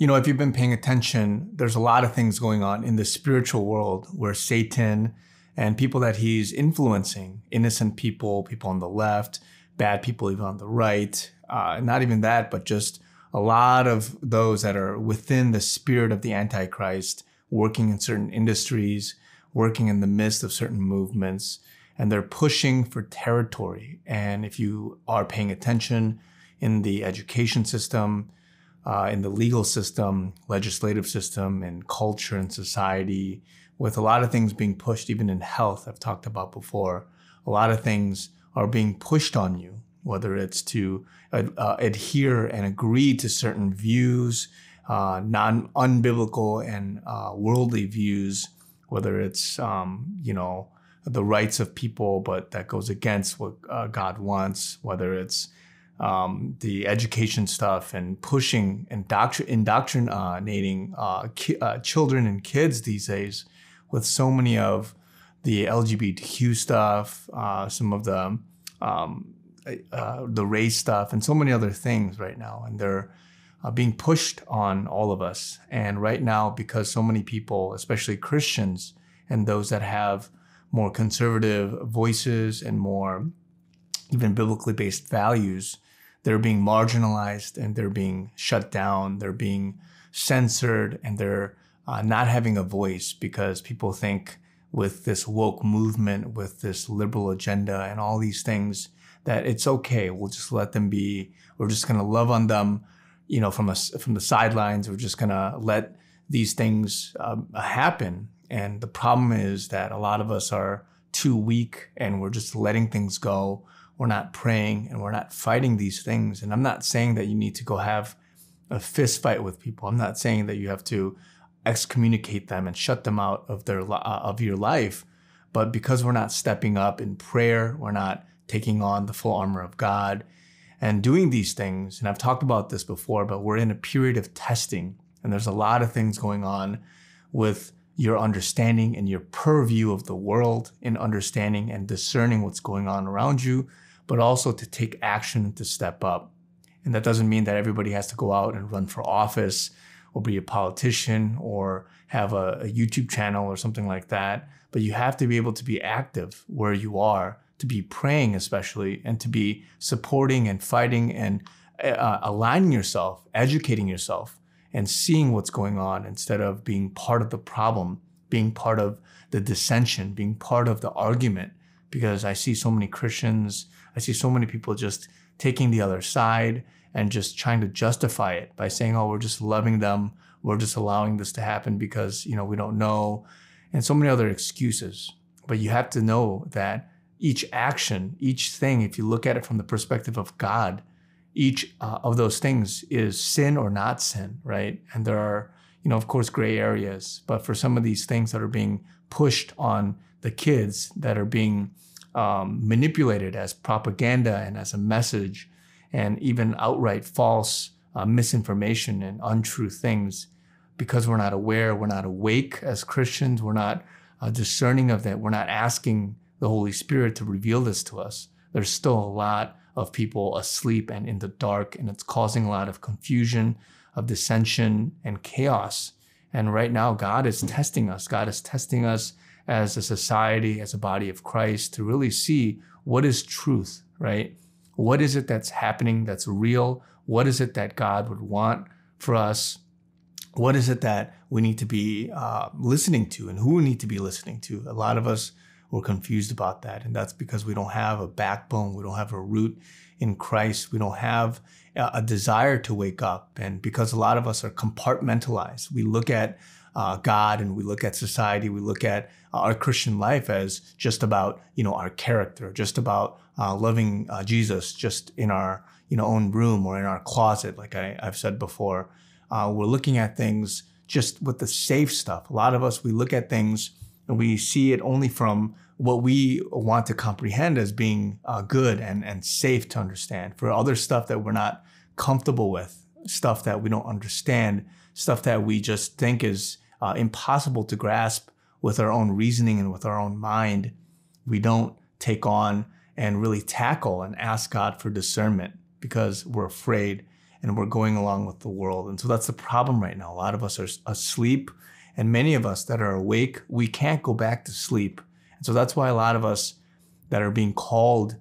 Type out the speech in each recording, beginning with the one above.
You know, if you've been paying attention, there's a lot of things going on in the spiritual world where Satan and people that he's influencing, innocent people, people on the left, bad people even on the right, uh, not even that, but just a lot of those that are within the spirit of the Antichrist, working in certain industries, working in the midst of certain movements, and they're pushing for territory. And if you are paying attention in the education system, uh, in the legal system, legislative system, and culture and society, with a lot of things being pushed, even in health, I've talked about before, a lot of things are being pushed on you, whether it's to uh, adhere and agree to certain views, uh, non unbiblical and uh, worldly views, whether it's, um, you know, the rights of people, but that goes against what uh, God wants, whether it's um, the education stuff and pushing and indoctrinating uh, ki- uh, children and kids these days with so many of the LGBTQ stuff, uh, some of the um, uh, the race stuff, and so many other things right now, and they're uh, being pushed on all of us. And right now, because so many people, especially Christians and those that have more conservative voices and more even biblically based values, they're being marginalized and they're being shut down. They're being censored and they're uh, not having a voice because people think with this woke movement, with this liberal agenda, and all these things that it's okay. We'll just let them be. We're just gonna love on them, you know, from us from the sidelines. We're just gonna let these things um, happen. And the problem is that a lot of us are too weak, and we're just letting things go. We're not praying, and we're not fighting these things. And I'm not saying that you need to go have a fist fight with people. I'm not saying that you have to excommunicate them and shut them out of their uh, of your life. But because we're not stepping up in prayer, we're not taking on the full armor of God and doing these things. And I've talked about this before, but we're in a period of testing, and there's a lot of things going on with your understanding and your purview of the world in understanding and discerning what's going on around you, but also to take action to step up. And that doesn't mean that everybody has to go out and run for office or be a politician or have a, a YouTube channel or something like that. But you have to be able to be active where you are, to be praying, especially, and to be supporting and fighting and uh, aligning yourself, educating yourself, and seeing what's going on instead of being part of the problem, being part of the dissension, being part of the argument. Because I see so many Christians, I see so many people just taking the other side and just trying to justify it by saying, oh, we're just loving them. We're just allowing this to happen because, you know, we don't know. And so many other excuses. But you have to know that each action, each thing, if you look at it from the perspective of God, each uh, of those things is sin or not sin, right? And there are, you know, of course, gray areas. But for some of these things that are being pushed on the kids, that are being um, manipulated as propaganda and as a message, and even outright false uh, misinformation and untrue things because we're not aware, we're not awake as Christians, we're not uh, discerning of that, we're not asking the Holy Spirit to reveal this to us. There's still a lot of people asleep and in the dark, and it's causing a lot of confusion, of dissension, and chaos. And right now, God is testing us. God is testing us as a society, as a body of Christ, to really see what is truth, right? What is it that's happening that's real? What is it that God would want for us? What is it that we need to be uh, listening to and who we need to be listening to? A lot of us were confused about that. And that's because we don't have a backbone, we don't have a root in Christ, we don't have a desire to wake up. And because a lot of us are compartmentalized, we look at uh, God and we look at society, we look at our Christian life as just about you know our character, just about uh, loving uh, Jesus, just in our you know own room or in our closet, like I, have said before. Uh, we're looking at things just with the safe stuff. A lot of us we look at things and we see it only from what we want to comprehend as being uh, good and and safe to understand. For other stuff that we're not comfortable with, stuff that we don't understand, stuff that we just think is uh, impossible to grasp with our own reasoning and with our own mind, we don't take on and really tackle and ask God for discernment because we're afraid and we're going along with the world. And so that's the problem right now. A lot of us are asleep, and many of us that are awake, we can't go back to sleep. And so that's why a lot of us that are being called,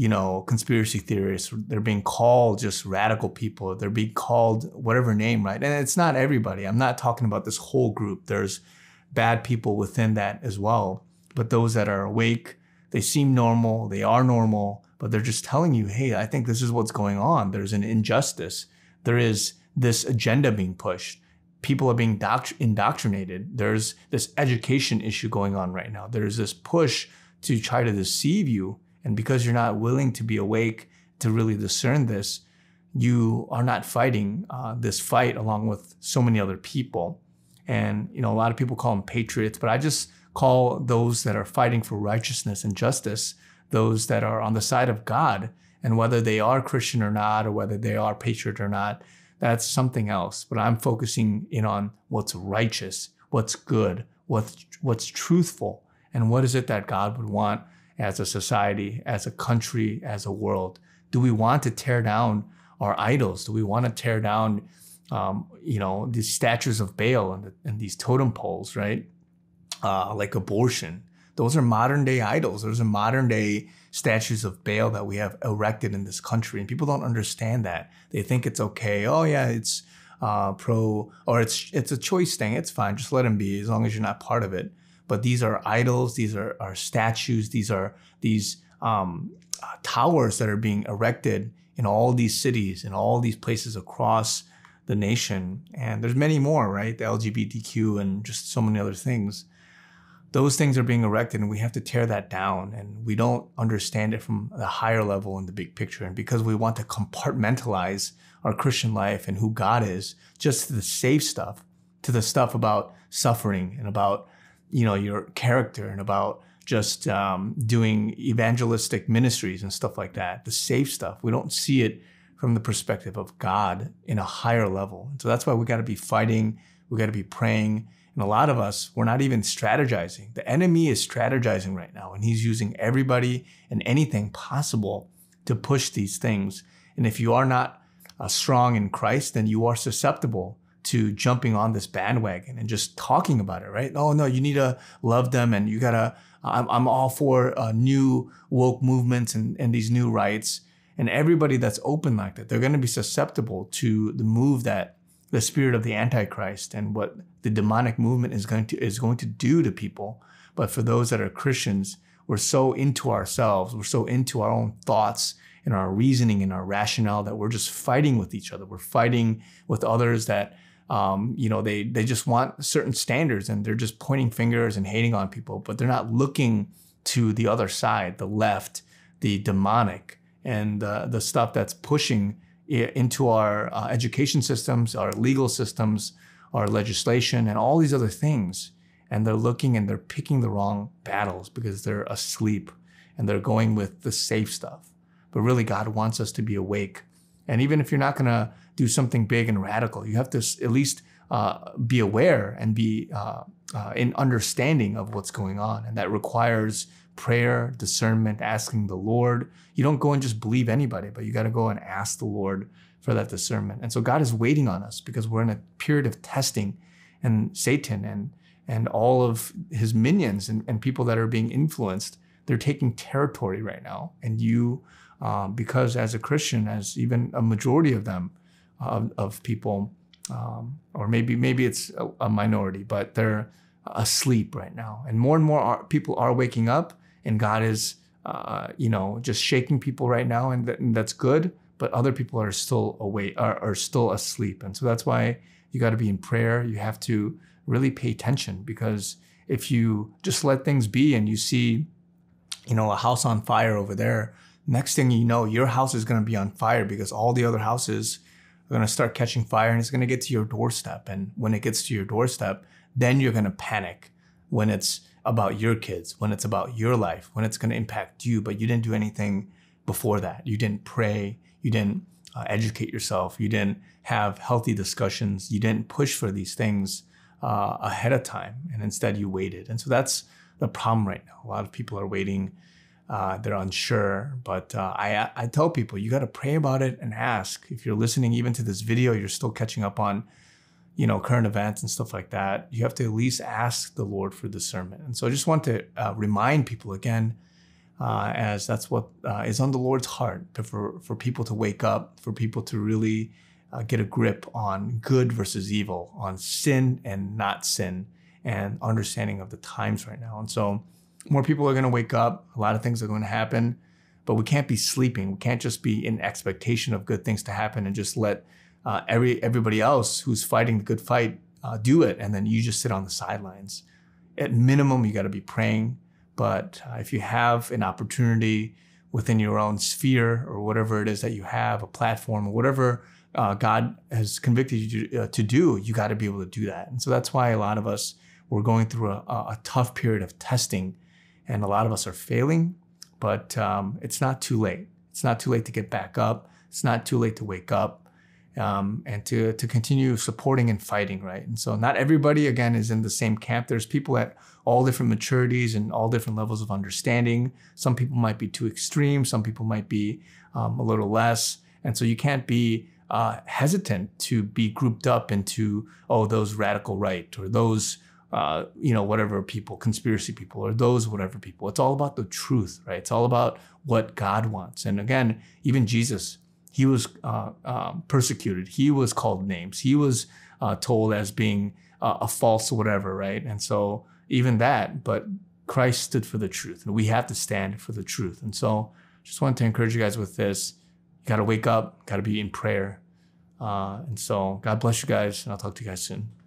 you know, conspiracy theorists, they're being called just radical people, they're being called whatever name, right? And it's not everybody. I'm not talking about this whole group. There's bad people within that as well. But those that are awake, they seem normal, they are normal, but they're just telling you, hey, I think this is what's going on. There's an injustice. There is this agenda being pushed. People are being doct- indoctrinated. There's this education issue going on right now. There's this push to try to deceive you. And because you're not willing to be awake to really discern this, you are not fighting uh, this fight along with so many other people. And, you know, a lot of people call them patriots, but I just call those that are fighting for righteousness and justice those that are on the side of God. And whether they are Christian or not, or whether they are patriot or not, that's something else. But I'm focusing in on what's righteous, what's good, what's, what's truthful, and what is it that God would want as a society, as a country, as a world? Do we want to tear down our idols? Do we want to tear down, um, you know, these statues of Baal and, and these totem poles, right? Uh, like abortion. Those are modern day idols. Those are modern day statues of Baal that we have erected in this country. And people don't understand that. They think it's okay. Oh, yeah, it's uh, pro, or it's it's a choice thing. It's fine. Just let them be as long as you're not part of it. But these are idols. These are, are statues. These are these um, uh, towers that are being erected in all these cities, in all these places across the nation. And there's many more, right? The LGBTQ and just so many other things those things are being erected and we have to tear that down and we don't understand it from the higher level in the big picture and because we want to compartmentalize our christian life and who god is just to the safe stuff to the stuff about suffering and about you know your character and about just um, doing evangelistic ministries and stuff like that the safe stuff we don't see it from the perspective of god in a higher level and so that's why we got to be fighting we got to be praying and a lot of us, we're not even strategizing. The enemy is strategizing right now, and he's using everybody and anything possible to push these things. And if you are not uh, strong in Christ, then you are susceptible to jumping on this bandwagon and just talking about it, right? Oh, no, you need to love them and you gotta, I'm, I'm all for uh, new woke movements and, and these new rights. And everybody that's open like that, they're gonna be susceptible to the move that the spirit of the Antichrist and what the demonic movement is going to is going to do to people. But for those that are Christians, we're so into ourselves, we're so into our own thoughts and our reasoning and our rationale that we're just fighting with each other. We're fighting with others that um, you know they they just want certain standards and they're just pointing fingers and hating on people, but they're not looking to the other side, the left, the demonic, and uh, the stuff that's pushing into our uh, education systems, our legal systems, our legislation, and all these other things. And they're looking and they're picking the wrong battles because they're asleep and they're going with the safe stuff. But really, God wants us to be awake. And even if you're not going to do something big and radical, you have to at least uh, be aware and be uh, uh, in understanding of what's going on. And that requires prayer, discernment, asking the Lord. You don't go and just believe anybody, but you got to go and ask the Lord for that discernment. And so God is waiting on us because we're in a period of testing and Satan and and all of his minions and, and people that are being influenced, they're taking territory right now. And you, um, because as a Christian, as even a majority of them, of, of people, um, or maybe maybe it's a, a, minority, but they're asleep right now. And more and more are, people are waking up, and God is, uh, you know, just shaking people right now, and, and, that's good. But other people are still awake, are, are still asleep, and so that's why you got to be in prayer. You have to really pay attention because if you just let things be and you see, you know, a house on fire over there, next thing you know, your house is going to be on fire because all the other houses are going to start catching fire and it's going to get to your doorstep. And when it gets to your doorstep, then you're going to panic when it's about your kids, when it's about your life, when it's going to impact you, but you didn't do anything before that. You didn't pray, you didn't uh, educate yourself, you didn't have healthy discussions, you didn't push for these things uh, ahead of time, and instead you waited. And so that's the problem right now. A lot of people are waiting uh, they're unsure. But uh, I, I tell people you got to pray about it and ask. If you're listening even to this video, you're still catching up on, you know, current events and stuff like that. You have to at least ask the Lord for discernment. And so I just want to uh, remind people again, uh, as that's what uh, is on the Lord's heart for for people to wake up, for people to really uh, get a grip on good versus evil, on sin and not sin, and understanding of the times right now. And so more people are going to wake up. A lot of things are going to happen, but we can't be sleeping. We can't just be in expectation of good things to happen and just let uh, every everybody else who's fighting the good fight uh, do it, and then you just sit on the sidelines. At minimum, you got to be praying. But uh, if you have an opportunity within your own sphere or whatever it is that you have, a platform or whatever uh, God has convicted you to, uh, to do, you got to be able to do that. And so that's why a lot of us we're going through a, a tough period of testing and a lot of us are failing, but um, it's not too late. It's not too late to get back up. It's not too late to wake up um, and to, to continue supporting and fighting, right? And so, not everybody, again, is in the same camp. There's people at all different maturities and all different levels of understanding. Some people might be too extreme, some people might be um, a little less. And so, you can't be uh, hesitant to be grouped up into, oh, those radical right or those uh, you know, whatever people, conspiracy people, or those whatever people. It's all about the truth, right? It's all about what God wants. And again, even Jesus, he was uh, um, persecuted. He was called names. He was uh, told as being uh, a false whatever, right? And so even that, but Christ stood for the truth, and we have to stand for the truth. And so, just wanted to encourage you guys with this. You got to wake up. Got to be in prayer. Uh, and so, God bless you guys, and I'll talk to you guys soon.